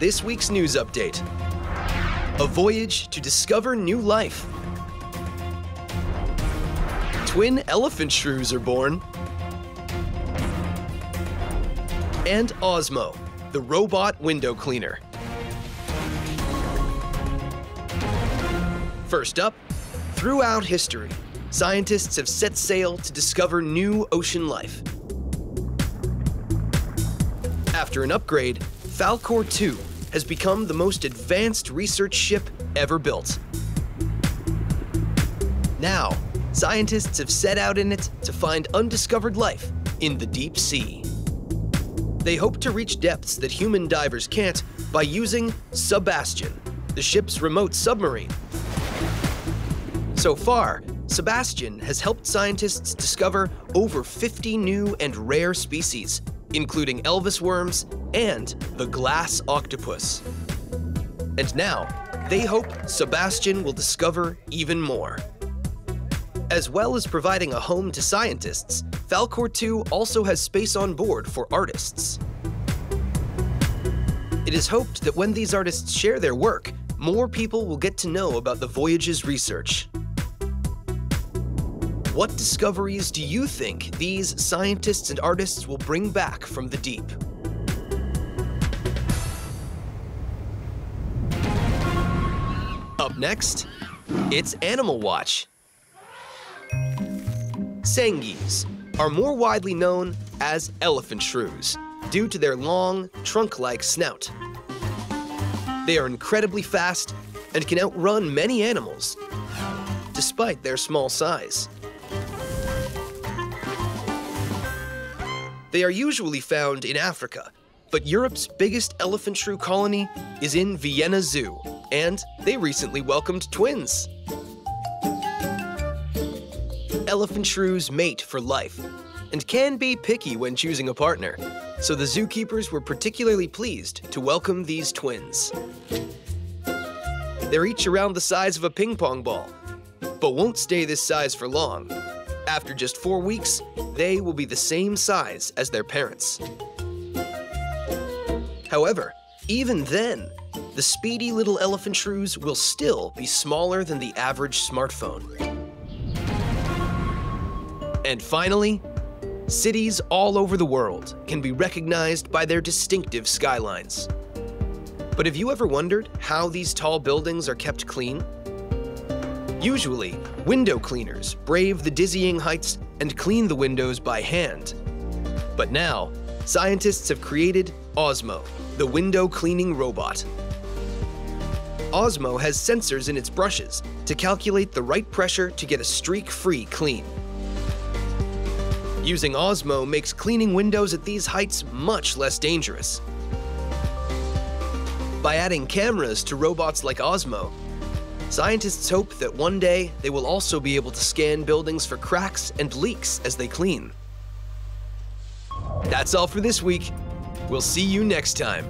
this week's news update. A voyage to discover new life. Twin elephant shrews are born. And Ozmo, the robot window cleaner. First up, throughout history, scientists have set sail to discover new ocean life. After an upgrade, Falkor 2 has become the most advanced research ship ever built. Now, scientists have set out in it to find undiscovered life in the deep sea. They hope to reach depths that human divers can't by using SuBastian, the ship's remote submarine. So far, SuBastian has helped scientists discover over 50 new and rare species, including Elvis worms and the glass octopus. And now, they hope SuBastian will discover even more. As well as providing a home to scientists, Falkor 2 also has space on board for artists. It is hoped that when these artists share their work, more people will get to know about the voyage's research. What discoveries do you think these scientists and artists will bring back from the deep? Up next, it's Animal Watch. Sengis are more widely known as elephant shrews due to their long, trunk-like snout. They are incredibly fast and can outrun many animals, despite their small size. They are usually found in Africa, but Europe's biggest elephant shrew colony is in Vienna Zoo, and they recently welcomed twins. Elephant shrews mate for life and can be picky when choosing a partner, so the zookeepers were particularly pleased to welcome these twins. They're each around the size of a ping pong ball, but won't stay this size for long. After just four weeks, they will be the same size as their parents. However, even then, the speedy little elephant shrews will still be smaller than the average smartphone. And finally, cities all over the world can be recognized by their distinctive skylines. But have you ever wondered how these tall buildings are kept clean? Usually, window cleaners brave the dizzying heights and clean the windows by hand. But now, scientists have created Ozmo, the window cleaning robot. Ozmo has sensors in its brushes to calculate the right pressure to get a streak-free clean. Using Ozmo makes cleaning windows at these heights much less dangerous. By adding cameras to robots like Ozmo, Scientists hope that one day they will also be able to scan buildings for cracks and leaks as they clean. That's all for this week. We'll see you next time.